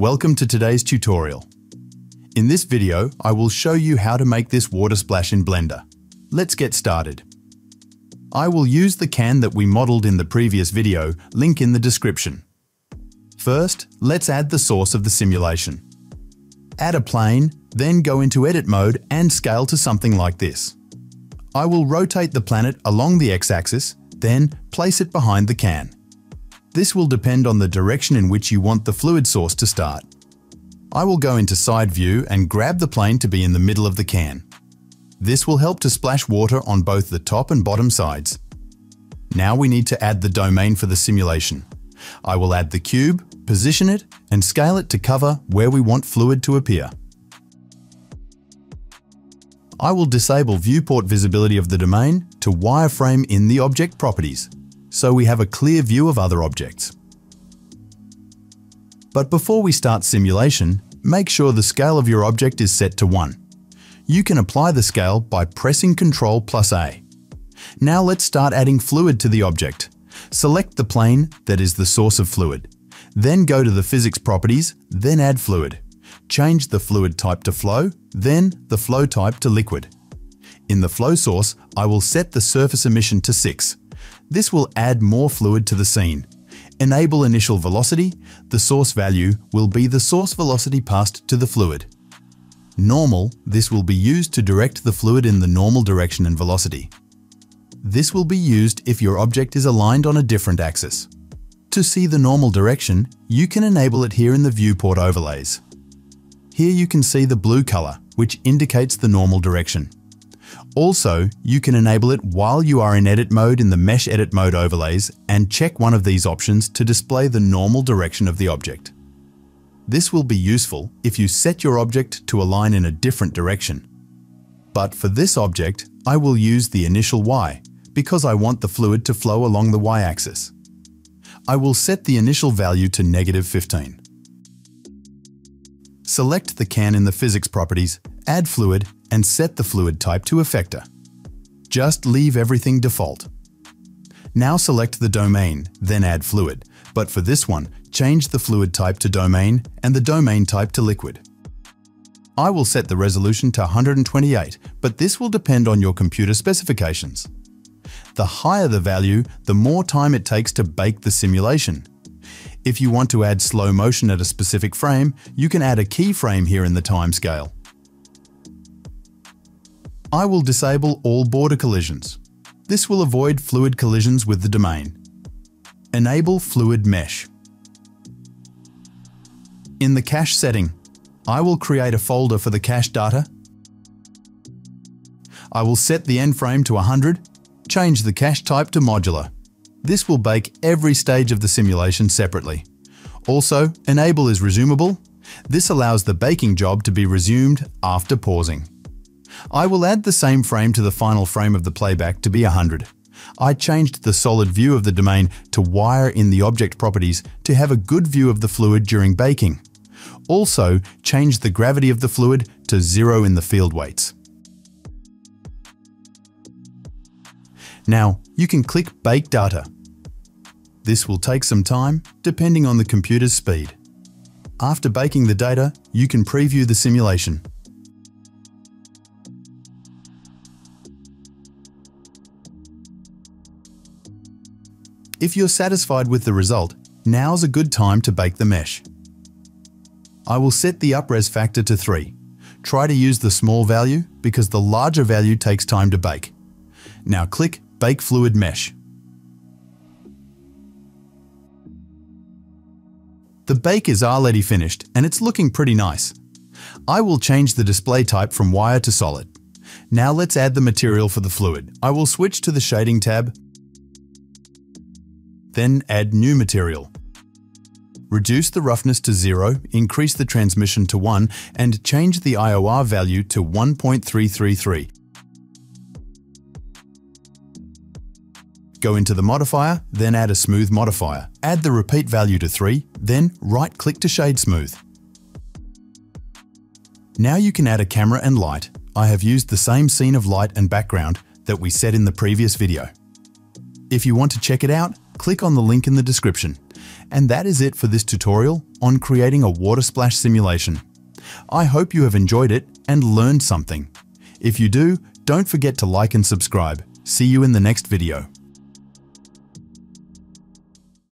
Welcome to today's tutorial. In this video, I will show you how to make this water splash in Blender. Let's get started. I will use the can that we modeled in the previous video, link in the description. First, let's add the source of the simulation. Add a plane, then go into edit mode and scale to something like this. I will rotate the planet along the x-axis, then place it behind the can. This will depend on the direction in which you want the fluid source to start. I will go into side view and grab the plane to be in the middle of the can. This will help to splash water on both the top and bottom sides. Now we need to add the domain for the simulation. I will add the cube, position it, and scale it to cover where we want fluid to appear. I will disable viewport visibility of the domain to wireframe in the object properties, so we have a clear view of other objects. But before we start simulation, make sure the scale of your object is set to 1. You can apply the scale by pressing Ctrl plus A. Now let's start adding fluid to the object. Select the plane that is the source of fluid. Then go to the physics properties, then add fluid change the fluid type to flow, then the flow type to liquid. In the flow source, I will set the surface emission to 6. This will add more fluid to the scene. Enable initial velocity, the source value will be the source velocity passed to the fluid. Normal, this will be used to direct the fluid in the normal direction and velocity. This will be used if your object is aligned on a different axis. To see the normal direction, you can enable it here in the viewport overlays. Here you can see the blue color, which indicates the normal direction. Also, you can enable it while you are in edit mode in the mesh edit mode overlays and check one of these options to display the normal direction of the object. This will be useful if you set your object to align in a different direction. But for this object, I will use the initial Y because I want the fluid to flow along the Y-axis. I will set the initial value to negative 15. Select the can in the physics properties, add fluid, and set the fluid type to effector. Just leave everything default. Now select the domain, then add fluid, but for this one, change the fluid type to domain and the domain type to liquid. I will set the resolution to 128, but this will depend on your computer specifications. The higher the value, the more time it takes to bake the simulation. If you want to add slow motion at a specific frame, you can add a keyframe here in the timescale. I will disable all border collisions. This will avoid fluid collisions with the domain. Enable Fluid Mesh. In the cache setting, I will create a folder for the cache data. I will set the end frame to 100, change the cache type to modular. This will bake every stage of the simulation separately. Also, Enable is resumable. This allows the baking job to be resumed after pausing. I will add the same frame to the final frame of the playback to be 100. I changed the solid view of the domain to wire in the object properties to have a good view of the fluid during baking. Also, change the gravity of the fluid to zero in the field weights. Now, you can click Bake Data. This will take some time, depending on the computer's speed. After baking the data, you can preview the simulation. If you're satisfied with the result, now's a good time to bake the mesh. I will set the upres factor to 3. Try to use the small value because the larger value takes time to bake. Now click Bake Fluid Mesh. The bake is already finished and it's looking pretty nice. I will change the display type from wire to solid. Now let's add the material for the fluid. I will switch to the Shading tab, then add New Material. Reduce the roughness to 0, increase the transmission to 1 and change the IOR value to 1.333. Go into the modifier, then add a smooth modifier. Add the repeat value to 3, then right-click to shade smooth. Now you can add a camera and light. I have used the same scene of light and background that we set in the previous video. If you want to check it out, click on the link in the description. And that is it for this tutorial on creating a water splash simulation. I hope you have enjoyed it and learned something. If you do, don't forget to like and subscribe. See you in the next video.